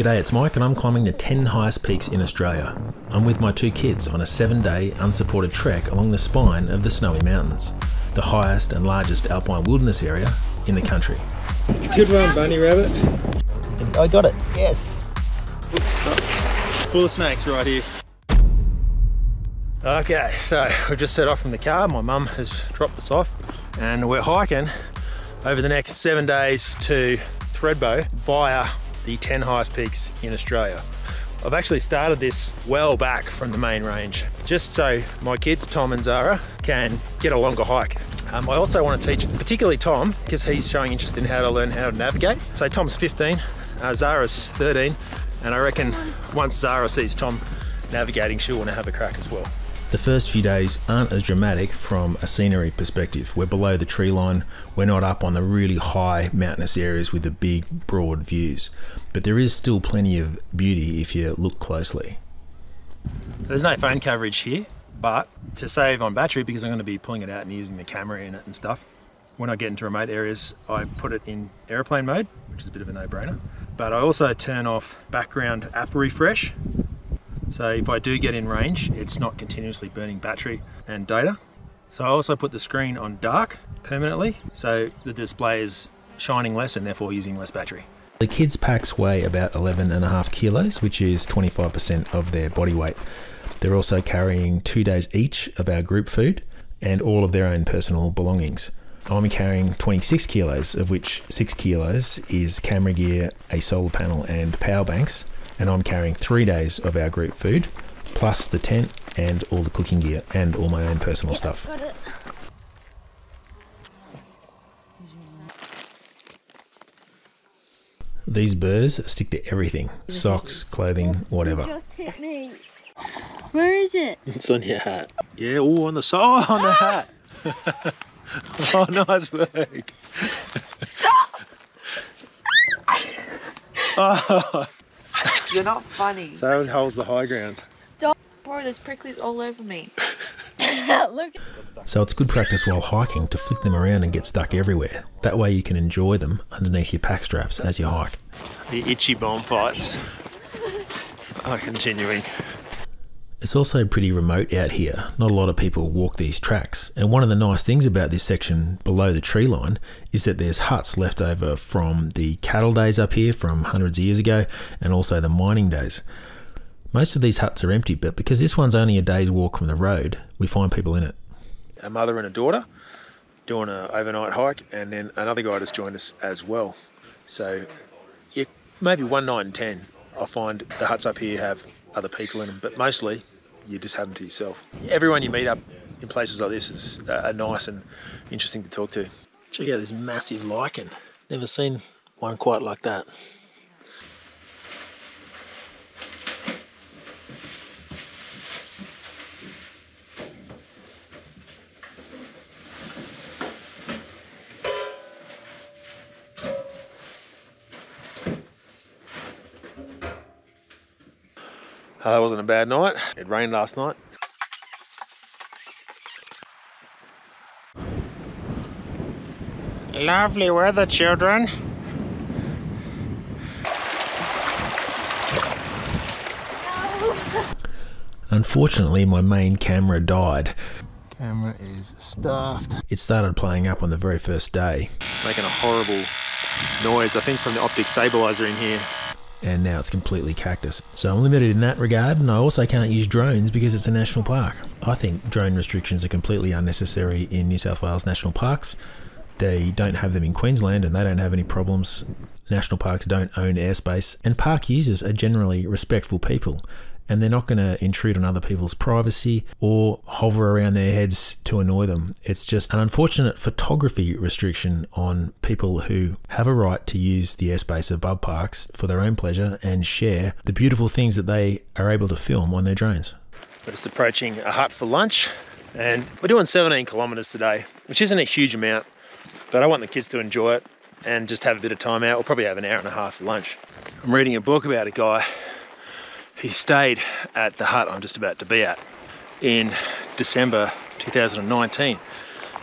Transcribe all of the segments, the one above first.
G'day, it's Mike, and I'm climbing the 10 highest peaks in Australia. I'm with my two kids on a seven day unsupported trek along the spine of the Snowy Mountains, the highest and largest alpine wilderness area in the country. Good one, Bunny Rabbit. I got it, yes. Full of snakes right here. Okay, so we've just set off from the car. My mum has dropped us off, and we're hiking over the next seven days to Thredbo via the 10 highest peaks in Australia. I've actually started this well back from the main range, just so my kids, Tom and Zara, can get a longer hike. Um, I also want to teach, particularly Tom, because he's showing interest in how to learn how to navigate. So Tom's 15, uh, Zara's 13, and I reckon once Zara sees Tom navigating, she'll want to have a crack as well. The first few days aren't as dramatic from a scenery perspective. We're below the tree line, we're not up on the really high mountainous areas with the big, broad views. But there is still plenty of beauty if you look closely. So there's no phone coverage here, but to save on battery, because I'm going to be pulling it out and using the camera in it and stuff, when I get into remote areas, I put it in airplane mode, which is a bit of a no-brainer. But I also turn off background app refresh so if I do get in range, it's not continuously burning battery and data. So I also put the screen on dark permanently, so the display is shining less and therefore using less battery. The kids' packs weigh about 11 and a half kilos, which is 25% of their body weight. They're also carrying two days each of our group food and all of their own personal belongings. I'm carrying 26 kilos, of which 6 kilos is camera gear, a solar panel, and power banks and I'm carrying three days of our group food, plus the tent and all the cooking gear and all my own personal stuff. These burrs stick to everything socks, clothing, whatever. Where is it? It's on your hat. Yeah, all on the side, on the hat. oh, nice work. oh. You're not funny. So holds the high ground. Stop. Bro, there's pricklies all over me. Look. So it's good practice while hiking to flick them around and get stuck everywhere. That way you can enjoy them underneath your pack straps as you hike. The itchy bomb fights are continuing. It's also pretty remote out here. Not a lot of people walk these tracks. And one of the nice things about this section below the tree line is that there's huts left over from the cattle days up here from hundreds of years ago and also the mining days. Most of these huts are empty, but because this one's only a day's walk from the road, we find people in it. A mother and a daughter doing an overnight hike, and then another guy just joined us as well. So, yeah, maybe one night in ten, I find the huts up here have other people in them, but mostly you just have them to yourself. Everyone you meet up in places like this is uh, nice and interesting to talk to. Check out this massive lichen. Never seen one quite like that. Uh, that wasn't a bad night. It rained last night. Lovely weather, children. Unfortunately, my main camera died. Camera is stuffed. It started playing up on the very first day. Making a horrible noise, I think from the optic stabilizer in here and now it's completely cactus. So I'm limited in that regard, and I also can't use drones because it's a national park. I think drone restrictions are completely unnecessary in New South Wales national parks. They don't have them in Queensland and they don't have any problems. National parks don't own airspace, and park users are generally respectful people and they're not going to intrude on other people's privacy or hover around their heads to annoy them. It's just an unfortunate photography restriction on people who have a right to use the airspace of bug parks for their own pleasure and share the beautiful things that they are able to film on their drones. We're just approaching a hut for lunch and we're doing 17 kilometres today, which isn't a huge amount, but I want the kids to enjoy it and just have a bit of time out. We'll probably have an hour and a half for lunch. I'm reading a book about a guy he stayed at the hut I'm just about to be at in December 2019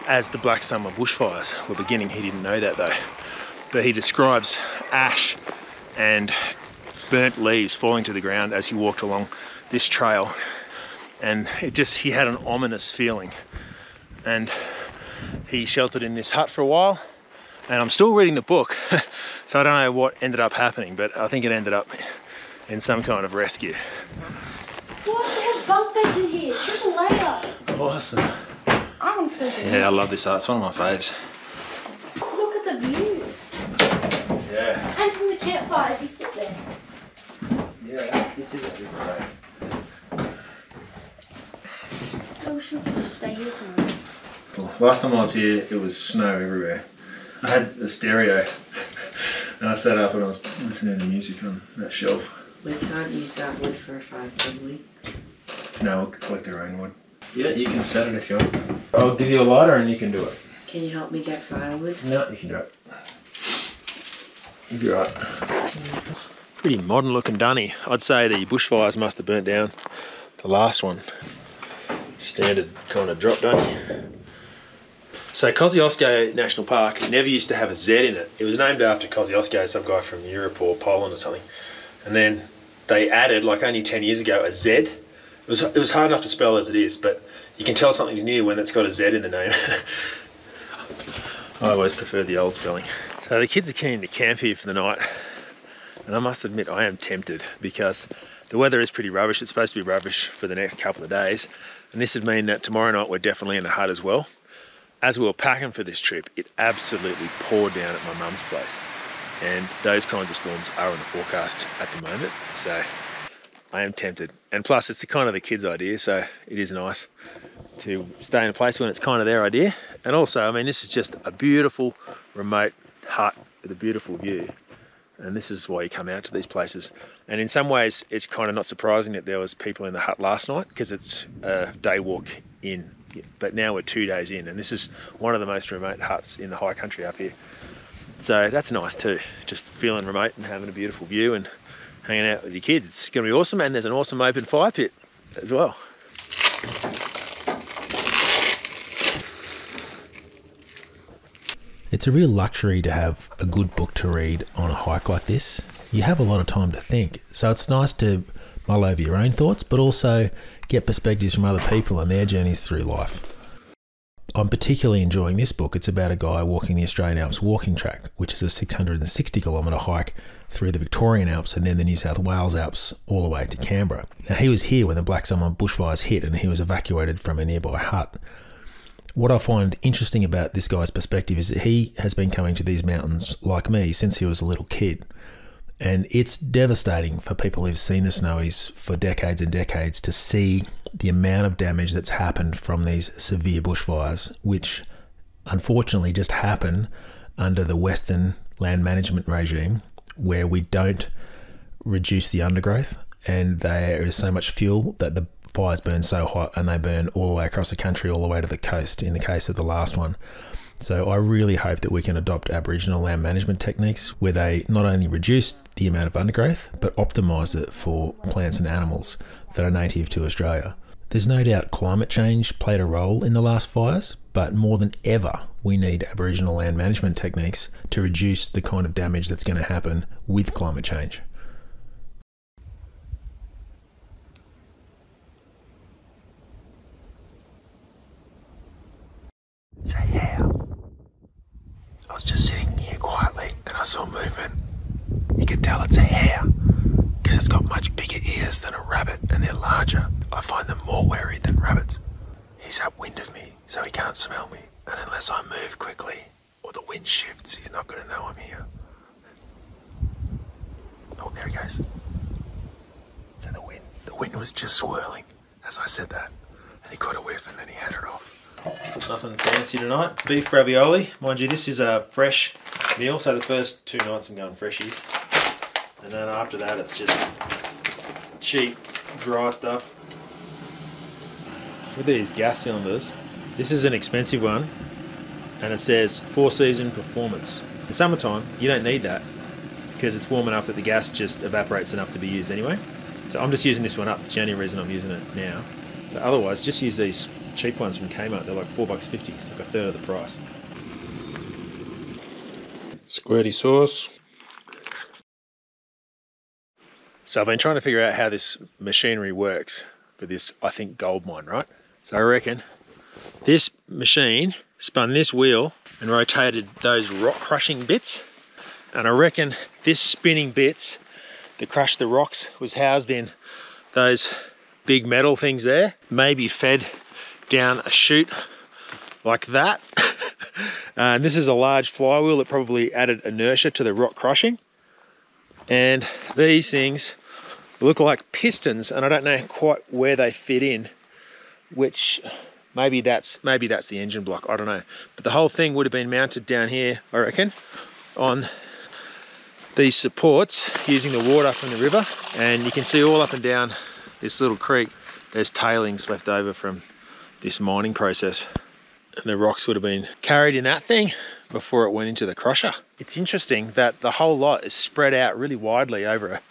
as the Black Summer bushfires were beginning. He didn't know that though. But he describes ash and burnt leaves falling to the ground as he walked along this trail. And it just, he had an ominous feeling. And he sheltered in this hut for a while. And I'm still reading the book, so I don't know what ended up happening, but I think it ended up in some kind of rescue. What? They have bunk beds in here. Triple layer. Awesome. I want to sleep in Yeah, I love this hut. It's one of my faves. Look at the view. Yeah. And from the campfire if you sit there. Yeah, this is a different I wish we could just stay here tonight. Last time I was here, it was snow everywhere. I had a stereo, and I sat up and I was listening to music on that shelf. We can't use that wood for a fire, can we? No, we'll collect our own wood. Yeah, you can set it if you want. I'll give you a lighter and you can do it. Can you help me get firewood? No, you can do it. You'll be right. Pretty modern looking dunny. I'd say the bushfires must have burnt down the last one. Standard kind of drop dunny. So Kosciuszko National Park never used to have a Z in it. It was named after Kosciuszko, some guy from Europe or Poland or something. And then they added, like only 10 years ago, a Z. It was, it was hard enough to spell as it is, but you can tell something's new when it's got a Z in the name. I always prefer the old spelling. So the kids are keen to camp here for the night, and I must admit I am tempted because the weather is pretty rubbish. It's supposed to be rubbish for the next couple of days, and this would mean that tomorrow night we're definitely in a hut as well. As we were packing for this trip, it absolutely poured down at my mum's place, and those kinds of storms are in the forecast at the moment. So I am tempted, and plus it's the kind of the kids' idea, so it is nice to stay in a place when it's kind of their idea. And also, I mean, this is just a beautiful remote hut with a beautiful view. And this is why you come out to these places. And in some ways, it's kind of not surprising that there was people in the hut last night because it's a day walk in. But now we're two days in, and this is one of the most remote huts in the high country up here. So that's nice too. Just feeling remote and having a beautiful view and hanging out with your kids. It's going to be awesome. And there's an awesome open fire pit as well. It's a real luxury to have a good book to read on a hike like this. You have a lot of time to think, so it's nice to mull over your own thoughts, but also get perspectives from other people and their journeys through life. I'm particularly enjoying this book. It's about a guy walking the Australian Alps walking track, which is a 660 kilometre hike through the Victorian Alps and then the New South Wales Alps all the way to Canberra. Now, he was here when the Black Summer bushfires hit and he was evacuated from a nearby hut what I find interesting about this guy's perspective is that he has been coming to these mountains like me since he was a little kid. And it's devastating for people who've seen the snowies for decades and decades to see the amount of damage that's happened from these severe bushfires, which unfortunately just happen under the Western land management regime where we don't reduce the undergrowth and there is so much fuel that the fires burn so hot and they burn all the way across the country, all the way to the coast in the case of the last one. So I really hope that we can adopt Aboriginal land management techniques where they not only reduce the amount of undergrowth, but optimise it for plants and animals that are native to Australia. There's no doubt climate change played a role in the last fires, but more than ever, we need Aboriginal land management techniques to reduce the kind of damage that's going to happen with climate change. It's a hare. I was just sitting here quietly and I saw movement. You can tell it's a hare because it's got much bigger ears than a rabbit and they're larger. I find them more wary than rabbits. He's upwind of me, so he can't smell me. And unless I move quickly or the wind shifts, he's not going to know I'm here. Oh, there he goes. So the wind, the wind was just swirling as I said that, and he caught a whiff and then he had it off. Nothing fancy tonight. Beef ravioli. Mind you, this is a fresh meal, so the first two nights I'm going freshies. And then after that, it's just cheap, dry stuff. With these gas cylinders, this is an expensive one, and it says four season performance. In summertime, you don't need that because it's warm enough that the gas just evaporates enough to be used anyway. So I'm just using this one up. That's the only reason I'm using it now. But otherwise, just use these cheap ones from Kmart. They're like four bucks fifty. It's like a third of the price. Squirty sauce. So I've been trying to figure out how this machinery works for this, I think, gold mine, right? So I reckon this machine spun this wheel and rotated those rock crushing bits. And I reckon this spinning bits that crushed the rocks was housed in those big metal things there, maybe fed down a chute like that. and this is a large flywheel that probably added inertia to the rock crushing. And these things look like pistons, and I don't know quite where they fit in, which maybe that's maybe that's the engine block, I don't know. But the whole thing would have been mounted down here, I reckon, on these supports using the water from the river. And you can see all up and down this little creek, there's tailings left over from this mining process. And the rocks would have been carried in that thing before it went into the crusher. It's interesting that the whole lot is spread out really widely over a,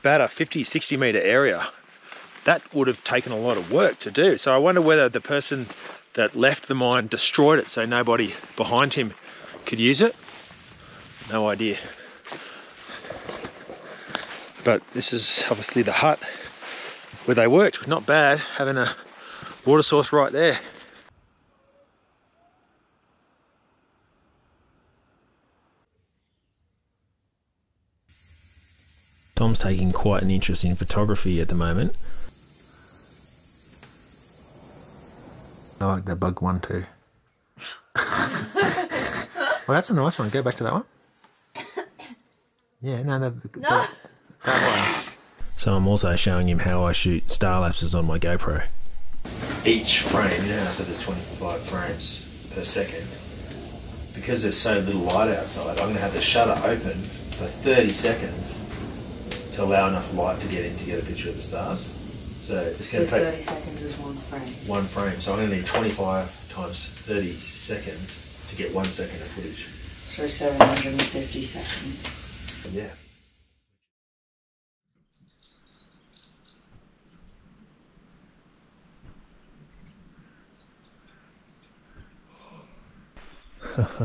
about a 50, 60 meter area. That would have taken a lot of work to do. So I wonder whether the person that left the mine destroyed it so nobody behind him could use it. No idea. But this is obviously the hut where they worked. Not bad having a water source right there. Tom's taking quite an interest in photography at the moment. I like that bug one too. well, that's a nice one. Go back to that one. Yeah, no, no, No. that one. So I'm also showing him how I shoot star lapses on my GoPro. Each frame, you know how I said there's 25 frames per second. Because there's so little light outside, I'm going to have the shutter open for 30 seconds to allow enough light to get in to get a picture of the stars. So it's going to take 30 seconds is one frame. one frame. So I'm going to need 25 times 30 seconds to get one second of footage. So 750 seconds. Yeah.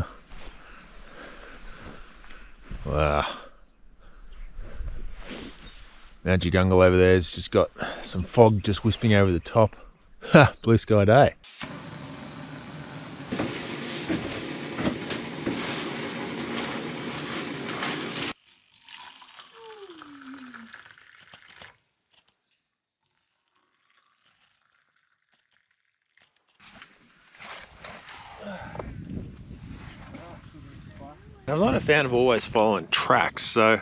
Wow. Now Jagungal over there has just got some fog just wisping over the top. Ha, blue sky day. I'm not a fan of always following tracks, so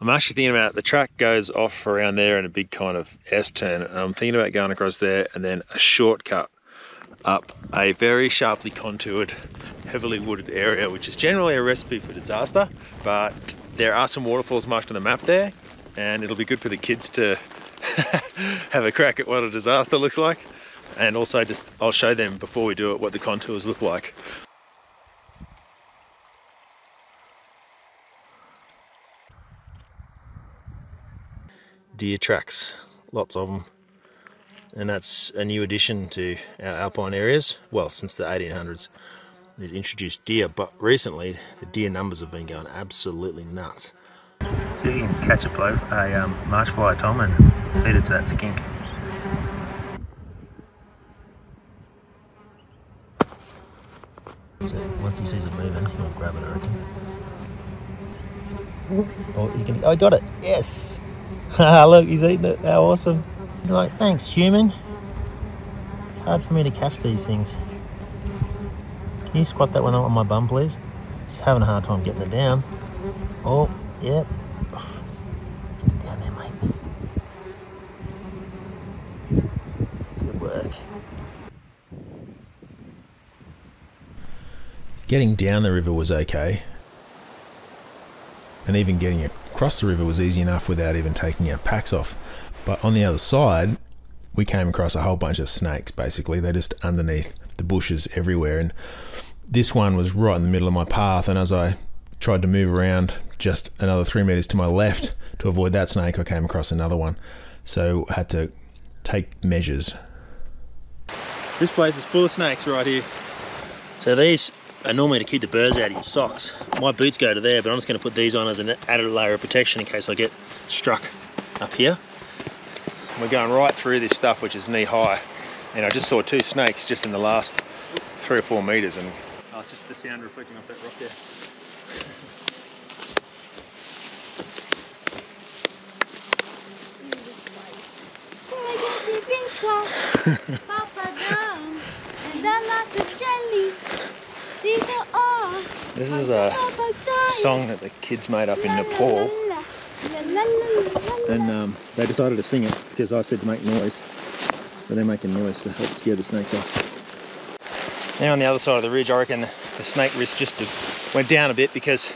I'm actually thinking about the track goes off around there in a big kind of S turn, and I'm thinking about going across there and then a shortcut up a very sharply contoured, heavily wooded area, which is generally a recipe for disaster. But there are some waterfalls marked on the map there, and it'll be good for the kids to have a crack at what a disaster looks like. And also, just I'll show them before we do it what the contours look like. Deer tracks, lots of them. And that's a new addition to our alpine areas. Well, since the 1800s, they've introduced deer, but recently the deer numbers have been going absolutely nuts. So you can catch a blow, a um, marsh fly, Tom, and feed it to that skink. So once he sees it moving, he'll grab it, I reckon. Oh, he can, oh, I got it. Yes. Look, he's eating it. How awesome. He's like, thanks, human. It's hard for me to catch these things. Can you squat that one on my bum, please? Just having a hard time getting it down. Oh, yep. Get it down there, mate. Good work. Getting down the river was okay. And even getting across the river was easy enough without even taking our packs off. But on the other side, we came across a whole bunch of snakes basically. They're just underneath the bushes everywhere. And this one was right in the middle of my path. And as I tried to move around just another three meters to my left to avoid that snake, I came across another one. So I had to take measures. This place is full of snakes right here. So these are normally to keep the birds out of your socks. My boots go to there, but I'm just going to put these on as an added layer of protection in case I get struck up here. We're going right through this stuff which is knee high. And I just saw two snakes just in the last three or four meters and oh, it's just the sound reflecting off that rock there. This is a song that the kids made up in Nepal and um, they decided to sing it because I said to make noise. So they're making noise to help scare the snakes off. Now on the other side of the ridge, I reckon the snake risk just went down a bit because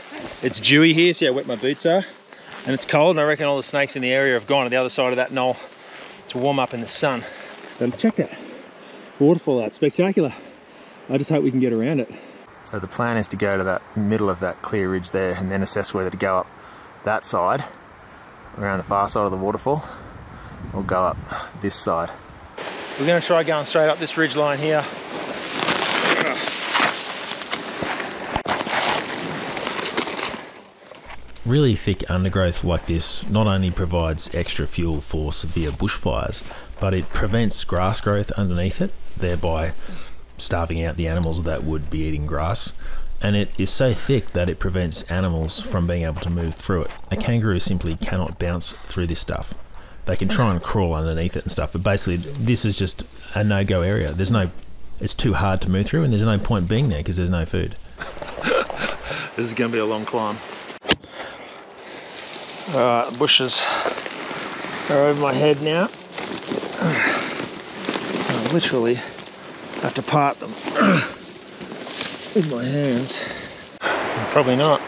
it's dewy here. See how wet my boots are? And it's cold, and I reckon all the snakes in the area have gone to the other side of that knoll to warm up in the sun. And check that waterfall out, spectacular. I just hope we can get around it. So the plan is to go to that middle of that clear ridge there and then assess whether to go up that side around the far side of the waterfall or go up this side. We're going to try going straight up this ridge line here. Really thick undergrowth like this not only provides extra fuel for severe bushfires, but it prevents grass growth underneath it, thereby starving out the animals that would be eating grass. And it is so thick that it prevents animals from being able to move through it. A kangaroo simply cannot bounce through this stuff. They can try and crawl underneath it and stuff, but basically, this is just a no go area. There's no, it's too hard to move through, and there's no point being there because there's no food. this is going to be a long climb. Alright, bushes are over my head now. So I have to part them with my hands. Probably not.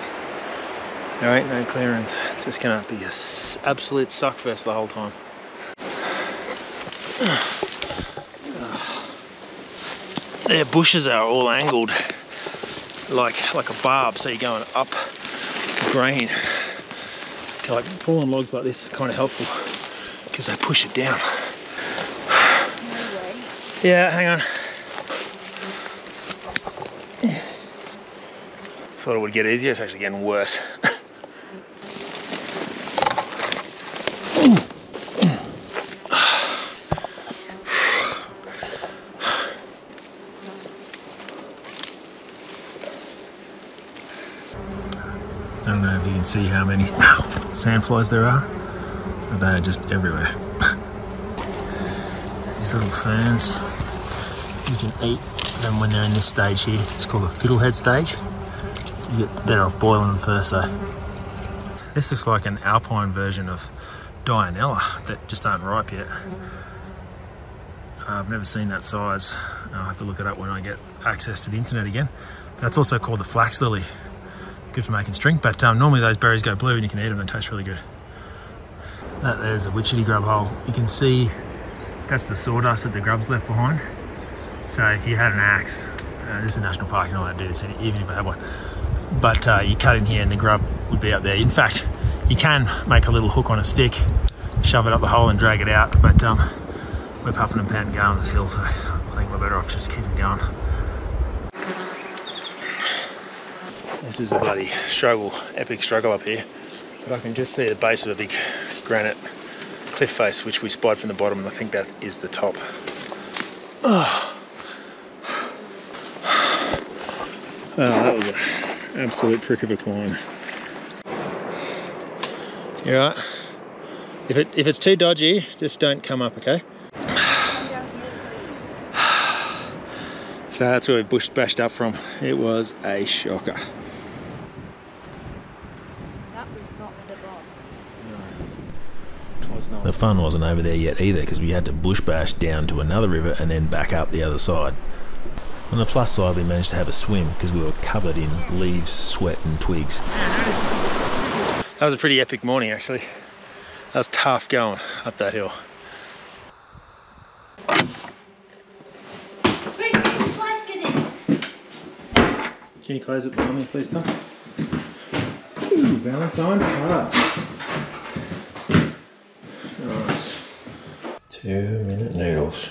There ain't no clearance. It's just gonna be an absolute suckfest the whole time. Their bushes are all angled like like a barb, so you're going up grain. Like fallen logs like this are kind of helpful because they push it down. yeah, hang on. Thought it would get easier, it's actually getting worse. I don't know if you can see how many sandflies there are, but they are just everywhere. These little ferns, you can eat them when they're in this stage here. It's called the fiddlehead stage. You get better off boiling them first though. This looks like an alpine version of Dianella that just aren't ripe yet. I've never seen that size. I'll have to look it up when I get access to the internet again. That's also called the flax lily good for making string, but um, normally those berries go blue and you can eat them and taste really good. That there's a witchetty grub hole. You can see that's the sawdust that the grubs left behind. So if you had an axe, uh, this is a national park, you're not allowed to do this even if I had one, but uh, you cut in here and the grub would be up there. In fact, you can make a little hook on a stick, shove it up the hole and drag it out, but um, we're puffing and panting going this hill, so I think we're better off just keeping going. This is a bloody struggle, epic struggle up here. But I can just see the base of a big granite cliff face, which we spied from the bottom, and I think that is the top. Oh, oh that was an absolute prick of a climb. You right? If it if it's too dodgy, just don't come up, okay? So that's where we bush bashed up from. It was a shocker. That was not the bottom. No. the fun wasn't over there yet either because we had to bush bash down to another river and then back up the other side. On the plus side, we managed to have a swim because we were covered in leaves, sweat, and twigs. That was a pretty epic morning, actually. That was tough going up that hill. Can you close it behind me, please, Tom? Ooh, Valentine's heart. Two minute noodles.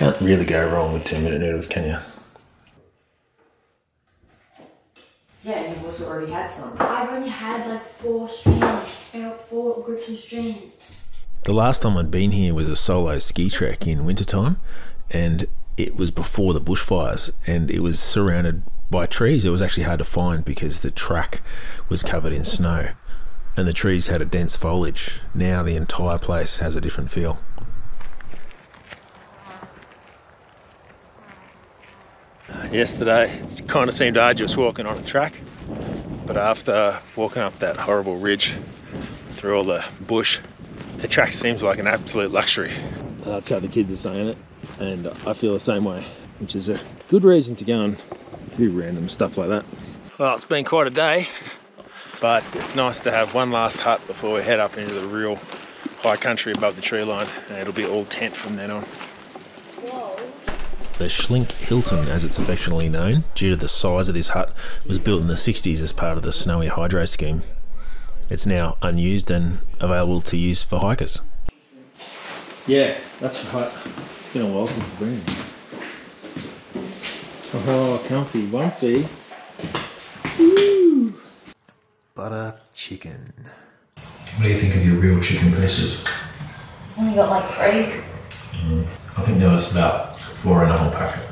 Can't really go wrong with two minute noodles, can you? Yeah, and you've also already had some. I've only had like four streams. Uh, four groups and strands. The last time I'd been here was a solo ski trek in wintertime, and it was before the bushfires, and it was surrounded by trees. It was actually hard to find because the track was covered in snow, and the trees had a dense foliage. Now the entire place has a different feel. Yesterday, it kind of seemed arduous walking on a track, but after walking up that horrible ridge through all the bush, the track seems like an absolute luxury. That's how the kids are saying it, and I feel the same way, which is a good reason to go and do random stuff like that. Well, it's been quite a day, but it's nice to have one last hut before we head up into the real high country above the tree line, and it'll be all tent from then on. The Schlink Hilton, as it's affectionately known, due to the size of this hut, was built in the 60s as part of the Snowy Hydro scheme. It's now unused and available to use for hikers. Yeah, that's right. It's been a while since I've been. Oh, comfy, comfy. Butter chicken. What do you think of your real chicken breasts? Only got like three. Mm. I think there was about four in a whole packet.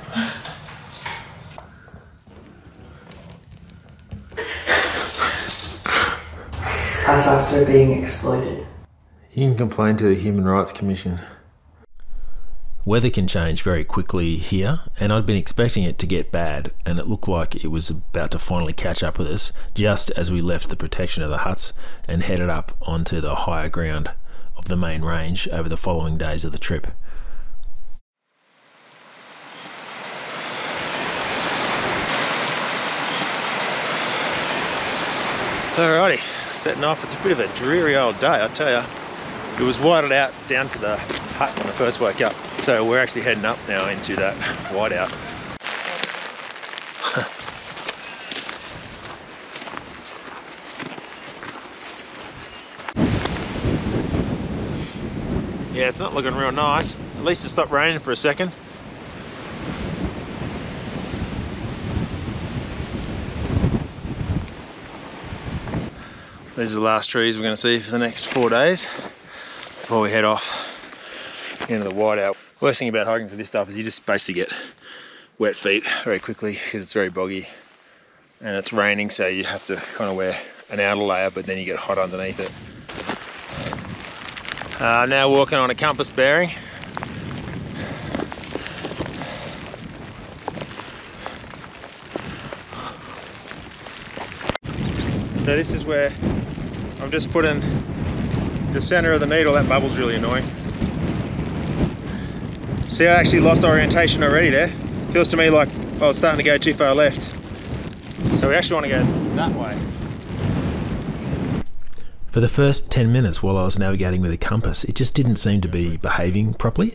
As after being exploited. You can complain to the Human Rights Commission. Weather can change very quickly here, and I'd been expecting it to get bad, and it looked like it was about to finally catch up with us just as we left the protection of the huts and headed up onto the higher ground of the main range over the following days of the trip. Alrighty, setting off. It's a bit of a dreary old day, I tell you. It was whited out down to the hut when I first woke up. So we're actually heading up now into that whiteout. yeah, it's not looking real nice. At least it stopped raining for a second. These are the last trees we're going to see for the next four days before we head off into the whiteout. Worst thing about hiking for this stuff is you just basically get wet feet very quickly because it's very boggy and it's raining so you have to kind of wear an outer layer but then you get hot underneath it. Uh, now walking on a compass bearing. So this is where I'm just putting the center of the needle. That bubble's really annoying. See, I actually lost orientation already there. Feels to me like I was starting to go too far left. So we actually want to go that way. For the first 10 minutes while I was navigating with a compass, it just didn't seem to be behaving properly.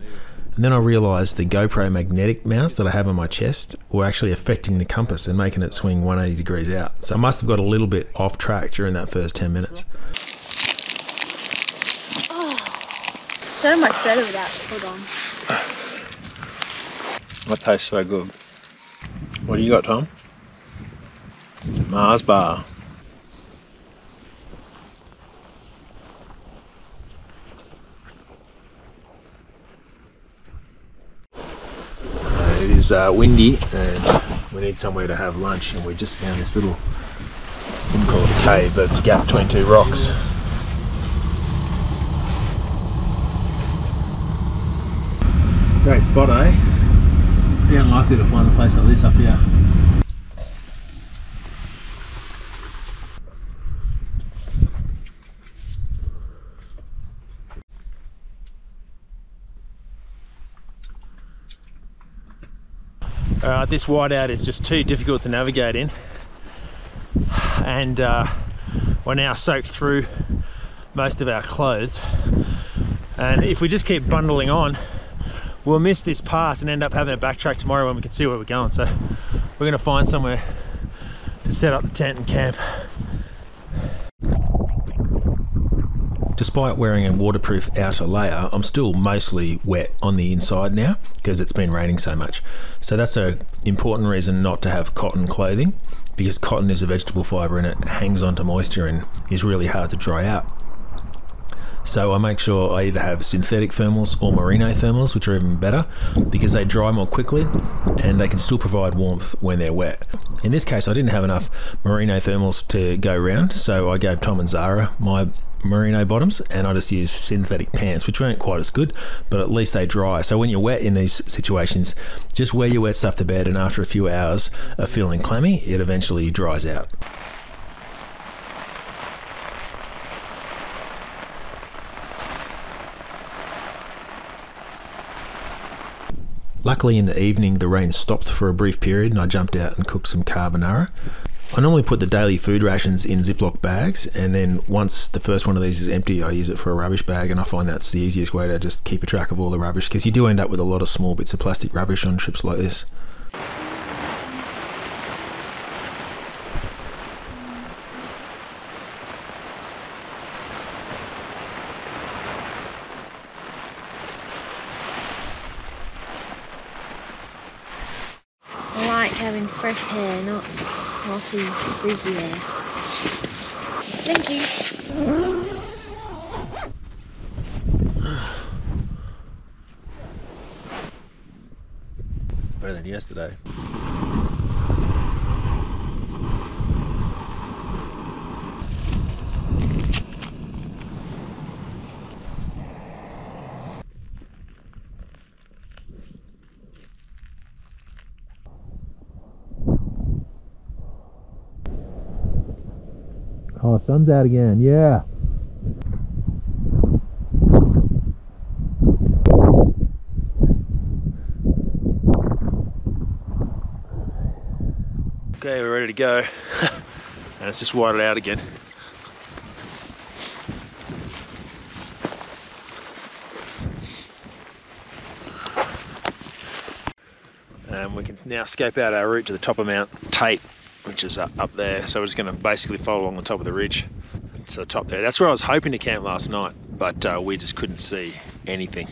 And then I realised the GoPro magnetic mounts that I have on my chest were actually affecting the compass and making it swing 180 degrees out. So I must have got a little bit off track during that first 10 minutes. Oh, so much better without. Hold on. That tastes so good. What do you got, Tom? Mars bar. It is uh, windy and we need somewhere to have lunch and we just found this little, wouldn't call it a cave, but it's a gap between two rocks. Great spot, eh? Be unlikely to find a place like this up here. Alright, this whiteout is just too difficult to navigate in. And uh, we're now soaked through most of our clothes. And if we just keep bundling on, we'll miss this pass and end up having to backtrack tomorrow when we can see where we're going. So we're gonna find somewhere to set up the tent and camp. Despite wearing a waterproof outer layer, I'm still mostly wet on the inside now because it's been raining so much. So that's a important reason not to have cotton clothing because cotton is a vegetable fibre and it hangs onto moisture and is really hard to dry out. So I make sure I either have synthetic thermals or merino thermals, which are even better because they dry more quickly and they can still provide warmth when they're wet. In this case, I didn't have enough merino thermals to go round, so I gave Tom and Zara my merino bottoms and I just used synthetic pants, which weren't quite as good, but at least they dry. So when you're wet in these situations, just wear your wet stuff to bed, and after a few hours of feeling clammy, it eventually dries out. Luckily, in the evening, the rain stopped for a brief period and I jumped out and cooked some carbonara. I normally put the daily food rations in Ziploc bags, and then once the first one of these is empty, I use it for a rubbish bag, and I find that's the easiest way to just keep a track of all the rubbish because you do end up with a lot of small bits of plastic rubbish on trips like this. 谢谢。Sun's out again. Yeah. Okay, we're ready to go. and it's just whited out again. And we can now scope out our route to the top of Mount Tate, which is up, there. So we're just going to basically follow along the top of the ridge to the top there. That's where I was hoping to camp last night, but uh, we just couldn't see anything.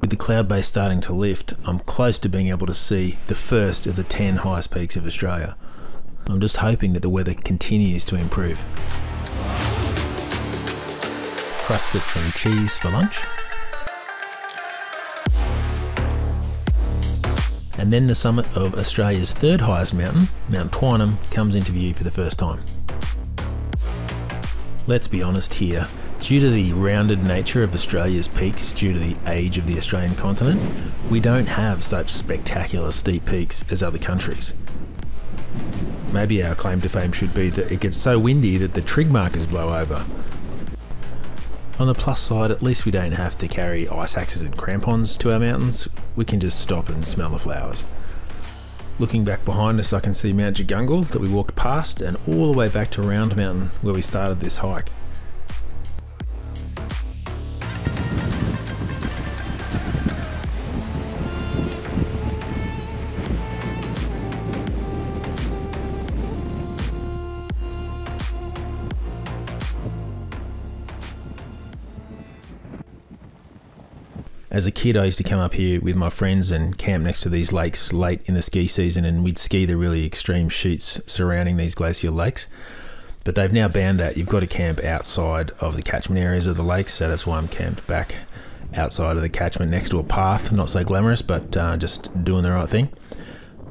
With the cloud base starting to lift, I'm close to being able to see the first of the 10 highest peaks of Australia. I'm just hoping that the weather continues to improve. Cruskets and cheese for lunch. And then the summit of Australia's third highest mountain, Mount Twynam, comes into view for the first time. Let's be honest here, due to the rounded nature of Australia's peaks, due to the age of the Australian continent, we don't have such spectacular steep peaks as other countries. Maybe our claim to fame should be that it gets so windy that the trig markers blow over. On the plus side, at least we don't have to carry ice axes and crampons to our mountains, we can just stop and smell the flowers. Looking back behind us, I can see Mount Jagungal that we walked past and all the way back to Round Mountain where we started this hike. As a kid, I used to come up here with my friends and camp next to these lakes late in the ski season, and we'd ski the really extreme chutes surrounding these glacial lakes. But they've now banned that. You've got to camp outside of the catchment areas of the lakes, so that's why I'm camped back outside of the catchment next to a path. Not so glamorous, but uh, just doing the right thing.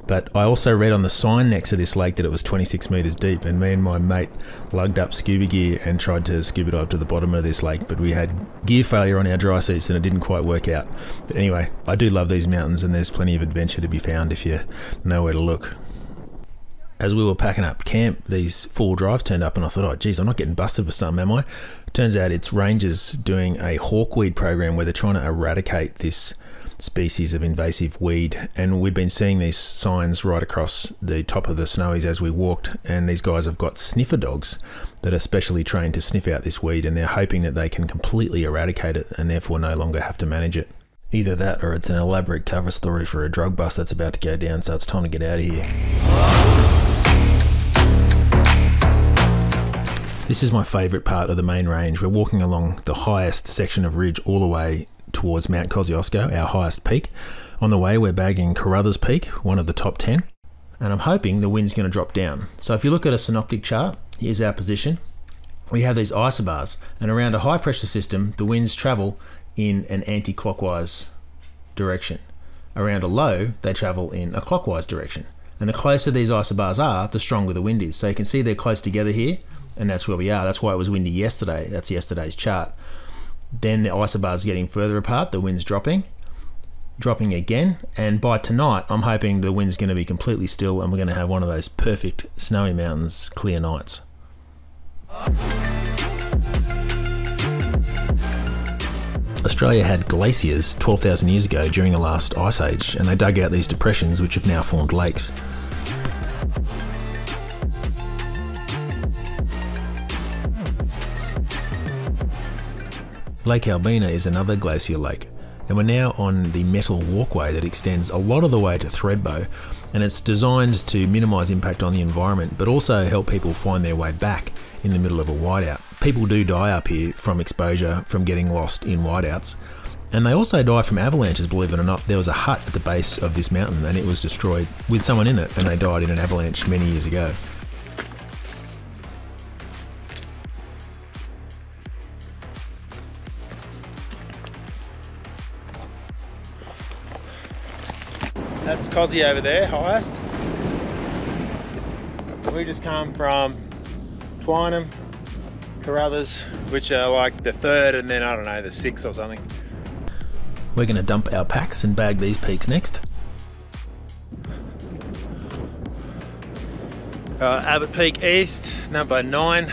But I also read on the sign next to this lake that it was 26 metres deep, and me and my mate lugged up scuba gear and tried to scuba dive to the bottom of this lake, but we had gear failure on our dry seats and it didn't quite work out. But anyway, I do love these mountains, and there's plenty of adventure to be found if you know where to look. As we were packing up camp, these four drives turned up, and I thought, oh, geez, I'm not getting busted for something, am I? Turns out it's rangers doing a hawkweed program where they're trying to eradicate this species of invasive weed. And we've been seeing these signs right across the top of the snowies as we walked. And these guys have got sniffer dogs that are specially trained to sniff out this weed, and they're hoping that they can completely eradicate it and therefore no longer have to manage it. Either that or it's an elaborate cover story for a drug bust that's about to go down, so it's time to get out of here. This is my favourite part of the main range. We're walking along the highest section of ridge all the way towards Mount Kosciuszko, our highest peak. On the way, we're bagging Carruthers Peak, one of the top 10, and I'm hoping the wind's going to drop down. So if you look at a synoptic chart, here's our position. We have these isobars, and around a high pressure system, the winds travel in an anti clockwise direction. Around a low, they travel in a clockwise direction. And the closer these isobars are, the stronger the wind is. So you can see they're close together here, and that's where we are. That's why it was windy yesterday. That's yesterday's chart. Then the isobars getting further apart, the wind's dropping, dropping again. And by tonight, I'm hoping the wind's going to be completely still and we're going to have one of those perfect snowy mountains, clear nights. Australia had glaciers 12,000 years ago during the last ice age, and they dug out these depressions which have now formed lakes. Lake Albina is another glacier lake, and we're now on the metal walkway that extends a lot of the way to Thredbo, and it's designed to minimise impact on the environment but also help people find their way back in the middle of a whiteout. People do die up here from exposure from getting lost in whiteouts. And they also die from avalanches, believe it or not. There was a hut at the base of this mountain and it was destroyed with someone in it, and they died in an avalanche many years ago. Cozzy over there, highest. We just come from Twynam, Carruthers, which are like the third and then I don't know, the sixth or something. We're going to dump our packs and bag these peaks next. Uh, Abbot Peak East, number nine.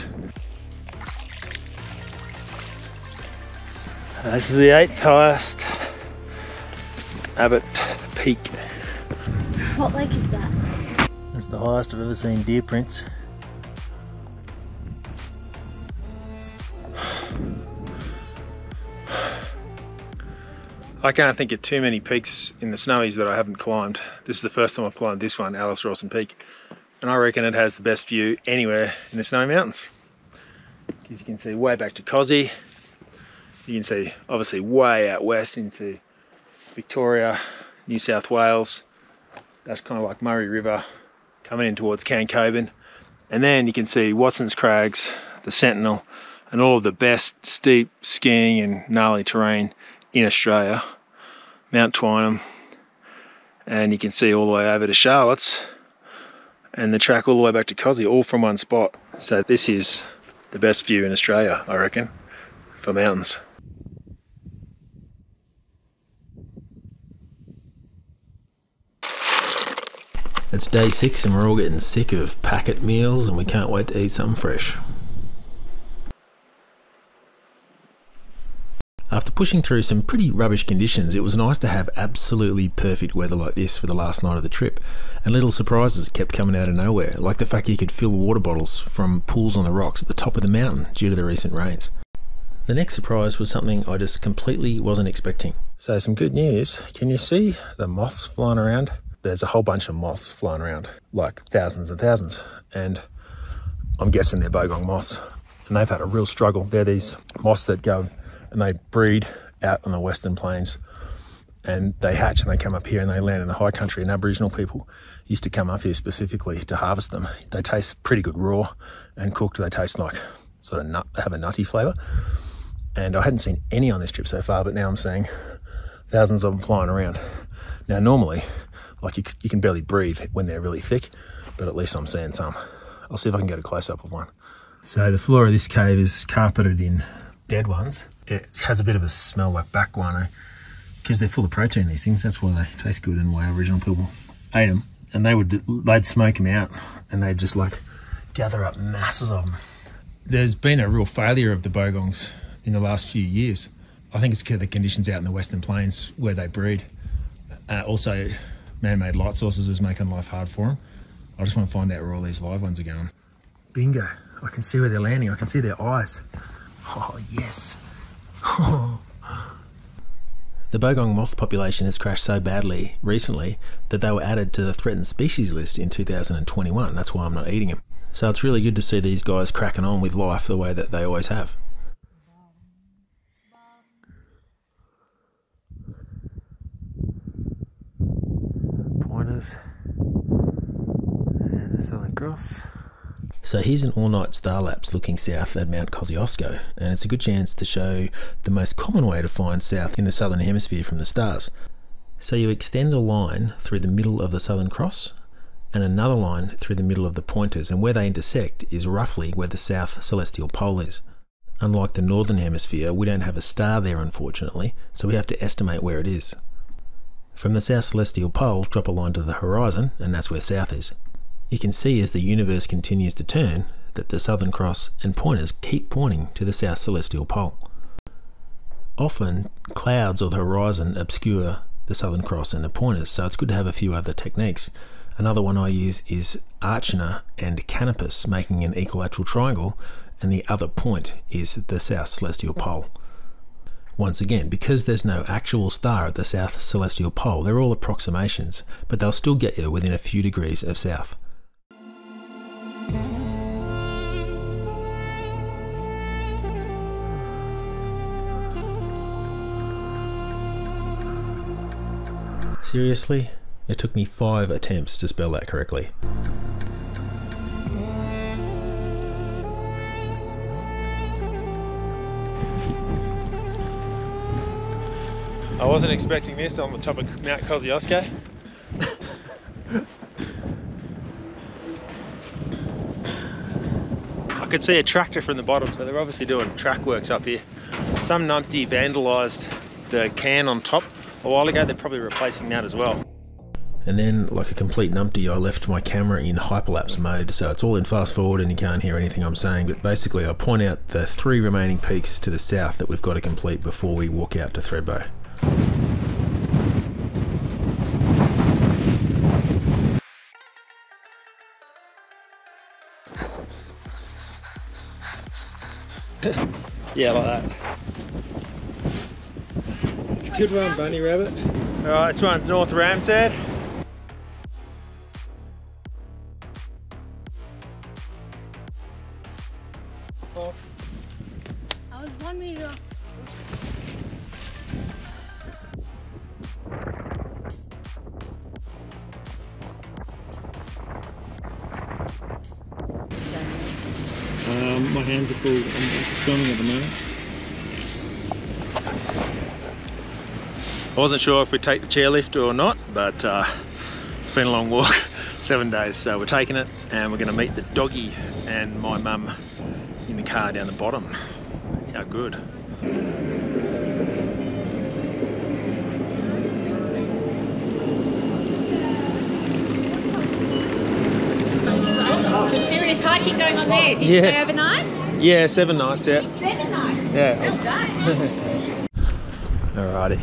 This is the eighth highest Abbot Peak. What lake is that? That's the highest I've ever seen deer prints. I can't think of too many peaks in the Snowies that I haven't climbed. This is the first time I've climbed this one, Alice Rawson Peak. And I reckon it has the best view anywhere in the Snowy Mountains. Because you can see way back to Cozzy. You can see obviously way out west into Victoria, New South Wales. That's kind of like Murray River coming in towards Khancoban. And then you can see Watson's Crags, the Sentinel, and all of the best steep skiing and gnarly terrain in Australia, Mount Twynam, and you can see all the way over to Charlotte's and the track all the way back to Cozzy, all from one spot. So this is the best view in Australia, I reckon, for mountains. It's day six and we're all getting sick of packet meals and we can't wait to eat something fresh. After pushing through some pretty rubbish conditions, it was nice to have absolutely perfect weather like this for the last night of the trip, and little surprises kept coming out of nowhere, like the fact you could fill water bottles from pools on the rocks at the top of the mountain due to the recent rains. The next surprise was something I just completely wasn't expecting. So some good news. Can you see the moths flying around? There's a whole bunch of moths flying around, like thousands and thousands, and I'm guessing they're bogong moths. And they've had a real struggle. They're these moths that go and they breed out on the western plains and they hatch and they come up here and they land in the high country. And aboriginal people used to come up here specifically to harvest them. They taste pretty good raw and cooked. They taste like sort of nut have a nutty flavor. And i hadn't seen any on this trip so far but now i'm seeing thousands of them flying around. Now normally like you, you can barely breathe when they're really thick but at least i'm seeing some i'll see if i can get a close-up of one so the floor of this cave is carpeted in dead ones it has a bit of a smell like back guano because they're full of protein. These things. That's why they taste good and why original people ate them. And they would they'd smoke them out and they'd just like gather up masses of them. There's been a real failure of the bogongs in the last few years. I think it's because of the conditions out in the Western Plains where they breed. Uh, also, man-made light sources is making life hard for them. I just want to find out where all these live ones are going. Bingo! I can see where they're landing. I can see their eyes. Oh yes. the bogong moth population has crashed so badly recently that they were added to the threatened species list in 2021. That's why I'm not eating them. So it's really good to see these guys cracking on with life the way that they always have. And the Southern Cross. So here's an all-night star lapse looking south at Mount Kosciuszko, and it's a good chance to show the most common way to find south in the southern hemisphere from the stars. So you extend a line through the middle of the Southern Cross and another line through the middle of the pointers, and where they intersect is roughly where the south celestial pole is. Unlike the northern hemisphere, we don't have a star there unfortunately, so we have to estimate where it is. From the south celestial pole, drop a line to the horizon, and that's where south is. You can see as the universe continues to turn that the Southern Cross and pointers keep pointing to the south celestial pole. Often, clouds or the horizon obscure the Southern Cross and the pointers, so it's good to have a few other techniques. Another one I use is Achernar and Canopus, making an equilateral triangle, and the other point is the South Celestial Pole. Once again, because there's no actual star at the South Celestial Pole, they're all approximations, but they'll still get you within a few degrees of south. Seriously? It took me five attempts to spell that correctly. I wasn't expecting this on the top of Mount Kosciuszko. I could see a tractor from the bottom, so they're obviously doing track works up here. Some numpty vandalised the can on top a while ago, they're probably replacing that as well. And then, like a complete numpty, I left my camera in hyperlapse mode, so it's all in fast forward and you can't hear anything I'm saying. But basically, I point out the three remaining peaks to the south that we've got to complete before we walk out to Thredbo. Yeah, like that. Good one, Bunny Rabbit. Alright, this one's North Rams Head. Wasn't sure if we'd take the chairlift or not, but uh, it's been a long walk, seven days. So we're taking it and we're going to meet the doggy and my mum in the car down the bottom. How good. Some serious hiking going on there. Did you Yeah. stay overnight? Yeah, seven nights out. Seven nights. Yeah. Alrighty.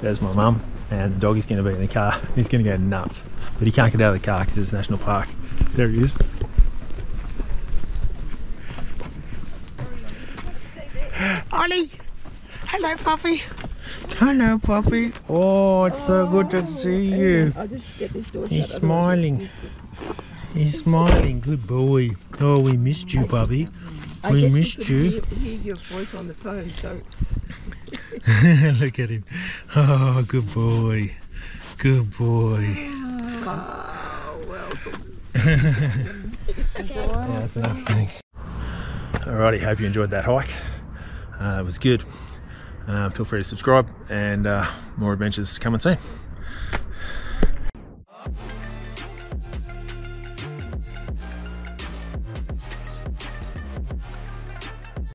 There's my mum and the doggy's going to be in the car. He's going to go nuts. But he can't get out of the car because it's National Park. There he is. Ollie! Hello, Puffy! Hello, Puffy! Oh, it's so good to oh. see you. He's smiling. He's smiling. Good boy. Oh, we missed you, Puppy. We missed you. hear your voice on the phone, so Look at him. Oh, good boy. Good boy. Yeah, that's enough. Thanks. Alrighty, hope you enjoyed that hike. Uh, it was good. Uh, feel free to subscribe and uh, more adventures coming soon.